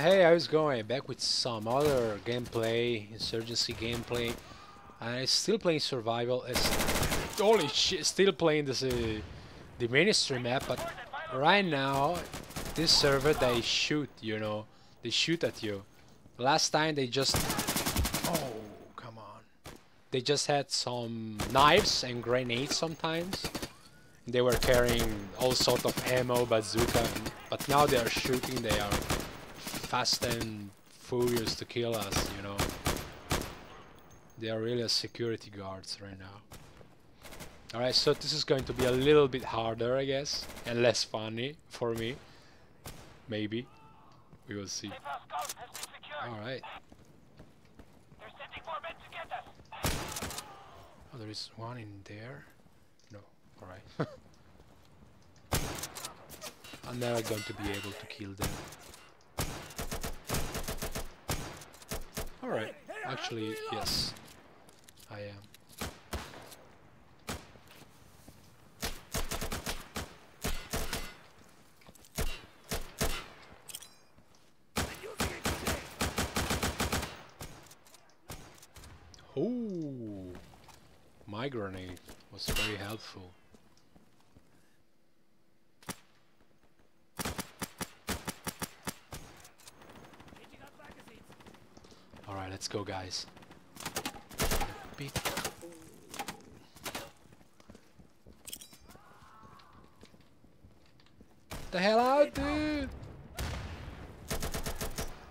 Hey, how's it going? Back with some other gameplay, insurgency gameplay. I'm still playing survival. It's holy shit, still playing this uh, the Ministry map, but right now this server they shoot, you know, they shoot at you. Last time they just oh come on, they just had some knives and grenades sometimes. They were carrying all sort of ammo, bazooka, but now they are shooting. They are fast and furious to kill us, you know. They are really security guards right now. Alright, so this is going to be a little bit harder, I guess, and less funny for me. Maybe. We will see. Alright. Oh, there is one in there. No, alright. I'm never going to be able to kill them. Alright, actually, yes, I am. Oh, my grenade was very helpful. Alright, let's go guys. The hell out, dude!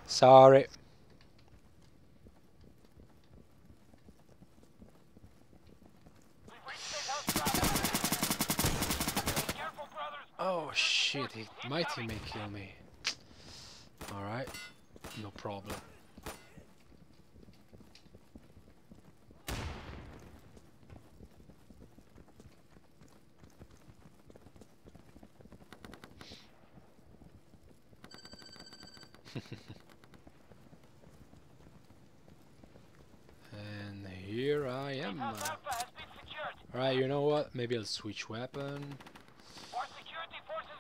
Sorry. Oh shit, he, my teammate kill me. Alright, no problem. and here I am. Alright, you know what? Maybe I'll switch weapon.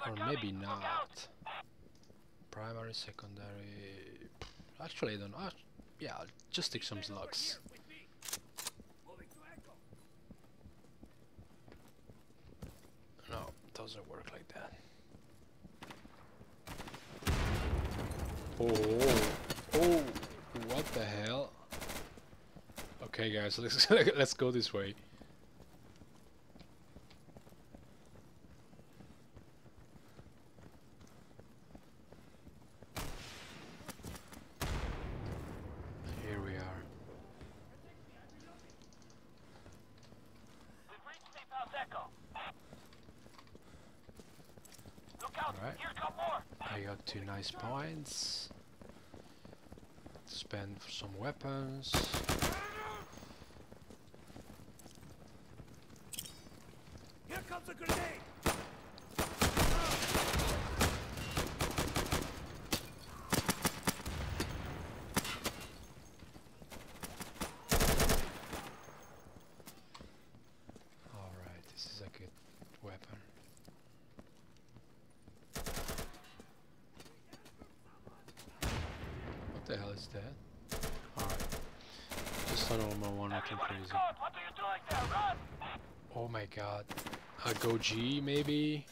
Or maybe not. Primary, secondary... Actually, I don't know. Yeah, I'll just take some slugs. No, doesn't work like that. Oh, oh, oh, what the hell? Okay, guys, let's let's go this way. Here we are. Alright. I got two Spend for some weapons. Here comes a grenade! Alright, this is a good weapon. What the hell is that? Alright. Just a normal one, nothing crazy. What are you doing there? Run! Oh my god. A Goji, maybe?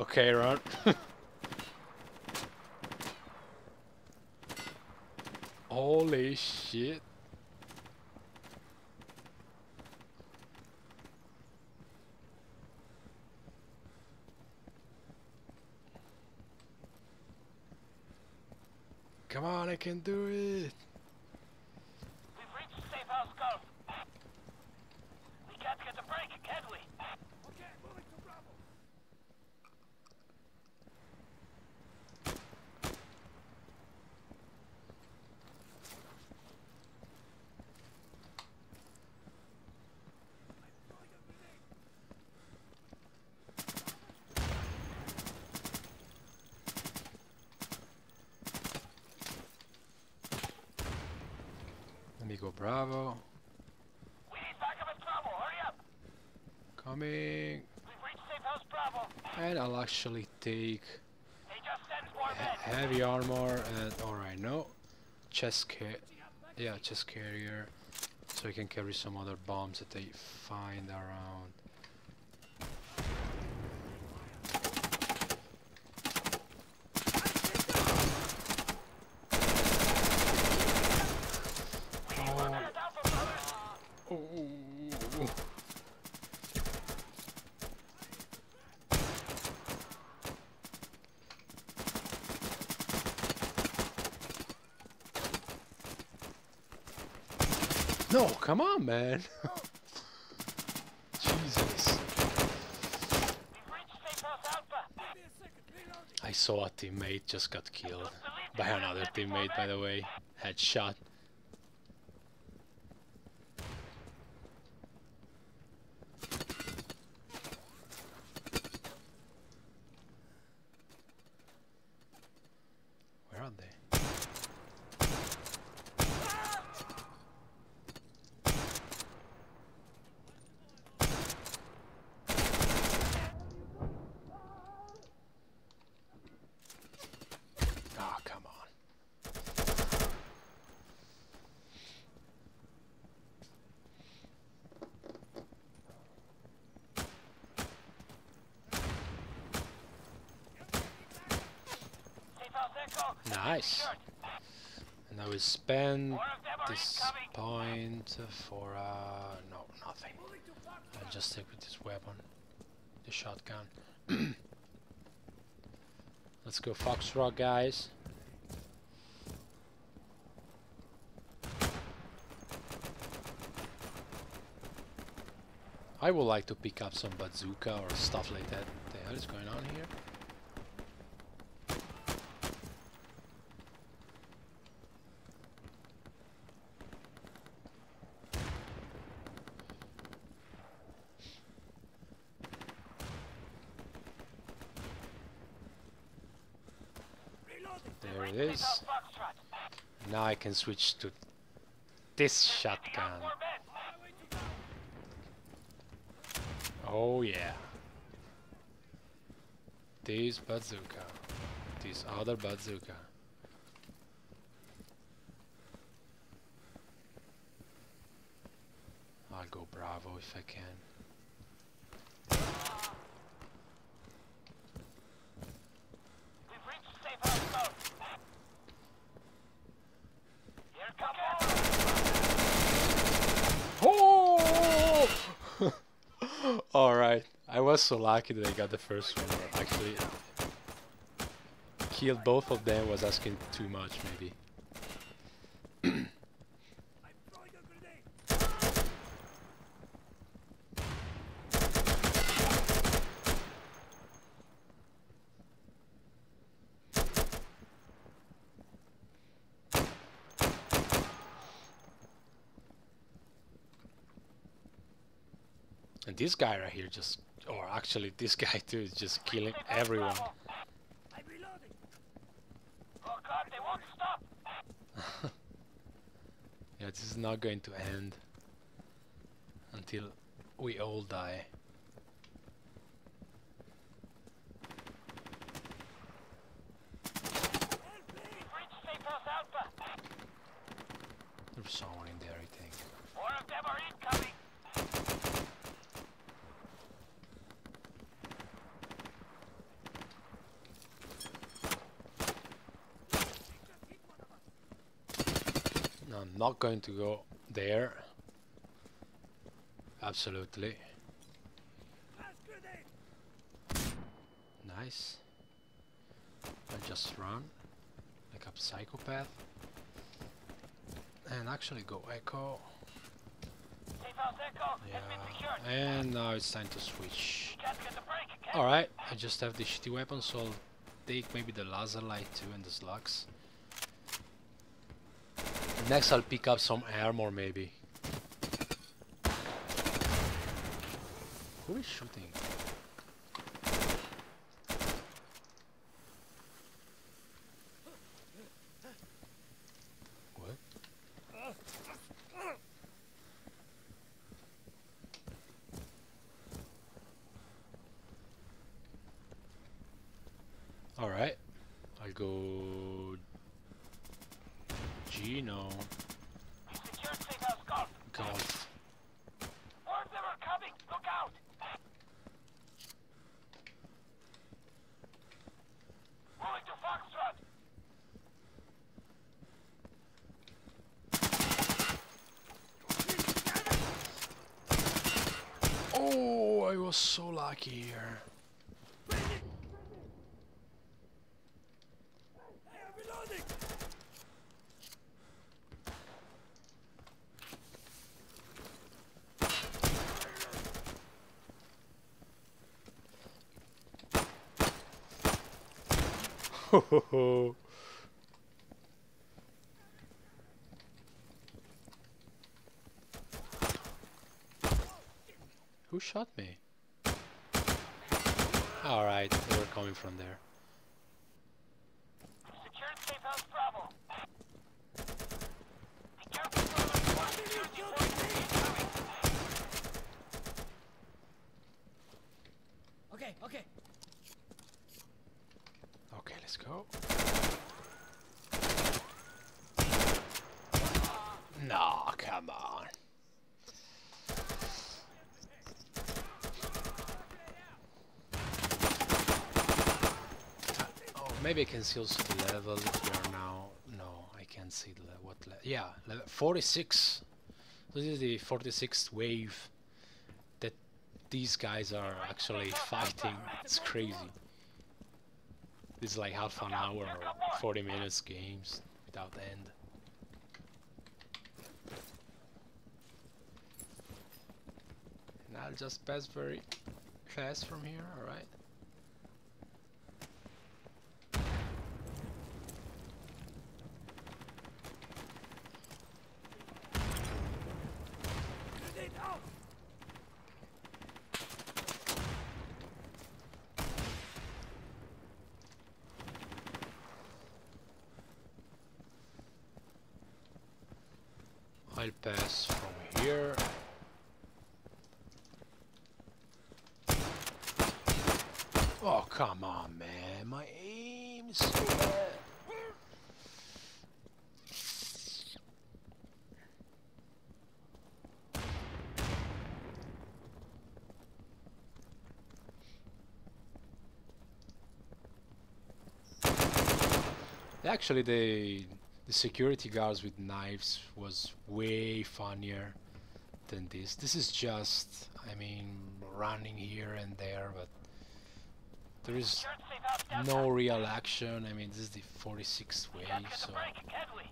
Okay, run. Holy shit. Come on, I can do it. We've reached the safe house Golf. We can't get a break, can we? Okay, moving to Bravo. Let me go Bravo. We need backup at Bravo. Hurry up. Coming. We've reached safe house Bravo. And I'll actually take heavy armor and alright no chest ca yeah chest carrier. So we can carry some other bombs that they find around Oh. Ooh. No, oh, come on, man. Jesus. I saw a teammate just got killed by another teammate, by the way. Headshot. Where are they? Oh, come on. Nice. And I will spend this point for uh no nothing. I'll just stick with this weapon. The shotgun. Let's go Foxtrot, guys. I would like to pick up some bazooka or stuff like that. What the hell is going on here? There it is. Now I can switch to this shotgun. Oh yeah. This bazooka. This other bazooka. I'll go Bravo if I can. We've reached safe house code. Here comes Oh! Alright. I was so lucky that I got the first one. Actually, killed both of them was asking too much, maybe. And this guy right here just, or actually this guy too, is just killing everyone. Yeah, this is not going to end until we all die. We've reached safe house Alpha. There's someone in there, I think. More of them are incoming. No, I'm not going to go there. Absolutely. Nice. I just run like a psychopath. And actually go echo. Yeah. And now it's time to switch. Alright, I just have the shitty weapon, so I'll take maybe the laser light too and the slugs. Next I'll pick up some armor maybe. Who is shooting? What? Alright. I'll go So Gino We secured safe house golf. golf. More of them are coming. Look out. Moving to Foxtrot. Oh, I lucky here. Who shot me? Alright, they were coming from there. Secured safe house Bravo. Be careful, brother. One security force incoming. Okay, okay. Okay, let's go. No, come on. Oh, maybe I can see also the level we are now. No, I can't see the le what le Yeah, level 46. This is the 46th wave that these guys are actually fighting. It's crazy. This is like half an hour or 40 minutes games without end. And I'll just pass very fast from here, alright? I'll pass from here. Oh, come on, man. My aim is so bad. Actually, the the security guards with knives was way funnier than this. This is just, I mean, running here and there, but there is Secured safe house downtown. no real action. I mean, this is the 46th wave, can't get the so break, can we?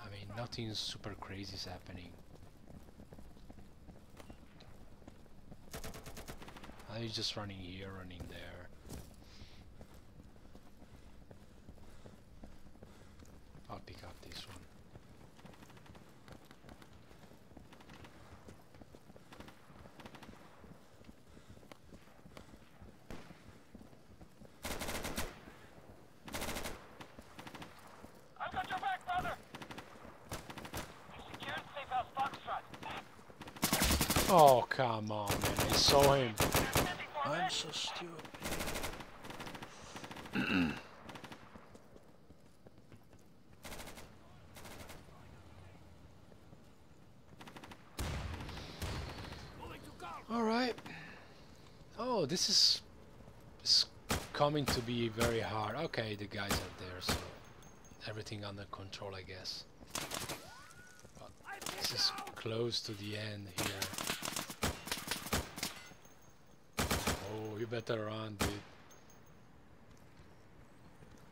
I mean, nothing super crazy is happening. I'm just running here, running there. I'll pick up this one. I got your back, brother. We secured safe house Foxtrot. Oh, come on, man. I saw him. Sending more men. I'm so stupid. All right. Oh, this is, is coming to be very hard. Okay, the guys are there, so everything under control, I guess. But this is close to the end here. Oh, you better run, dude.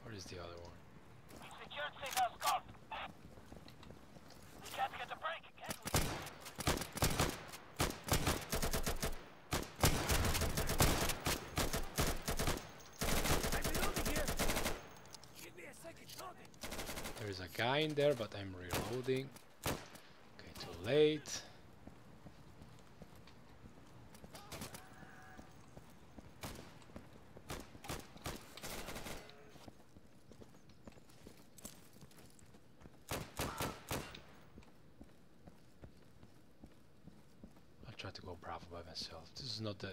Where is the other one? We secured safe house Golf. We can't get the break, can we? I'm reloading here. Give me a second, loading. There is a guy in there, but I'm reloading. Okay, too late. I'll try to go by myself. This is not the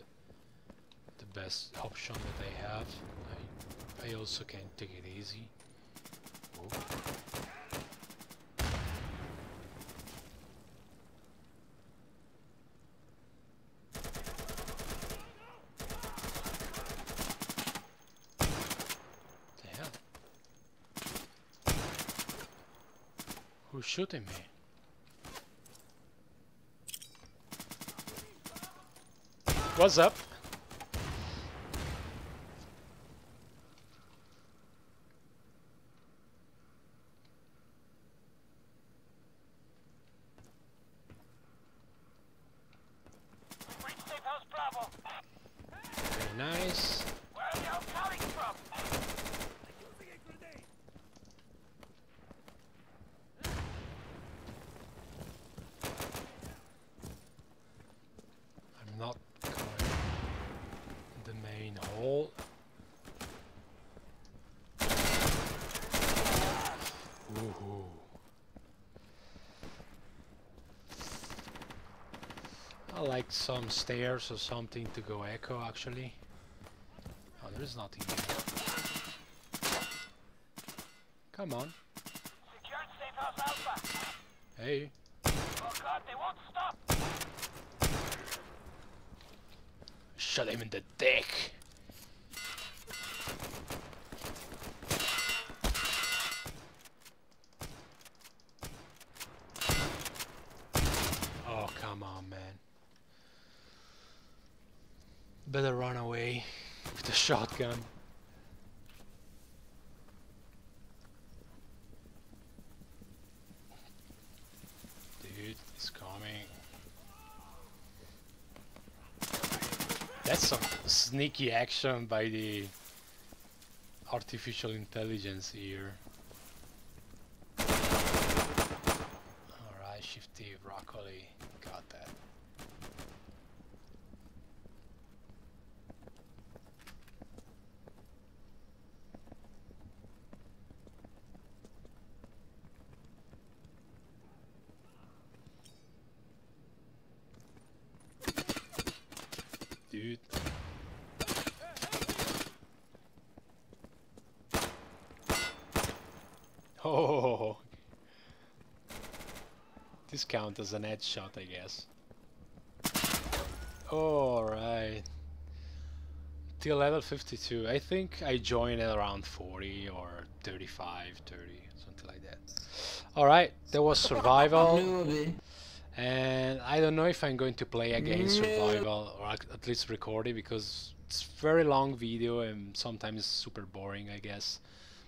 the best option that I have. I I also can take it easy. Who's shooting me? What's up? We've reached Safe House Bravo. Very nice. Where are y'all coming from? Using a grenade. I'm not going in the main hall. Ooh. I like some stairs or something to go echo actually. Oh, there's nothing here. Come on. Hey. Oh god, they won't stop. Him in the dick. Oh, come on, man. Better run away with the shotgun. Dude, it's coming. That's some sneaky action by the artificial intelligence here. Alright, Shifty Broccoli, got that. Dude. Oh, this count as an headshot, I guess. Alright. Till level 52. I think I joined at around 40 or 35, 30, something like that. Alright, that was survival. And I don't know if I'm going to play again survival or at at least record it because it's very long video and sometimes super boring I guess.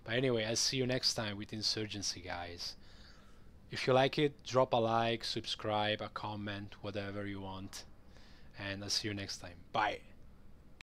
But anyway, I'll see you next time with Insurgency guys. If you like it, drop a like, subscribe, a comment, whatever you want. And I'll see you next time. Bye.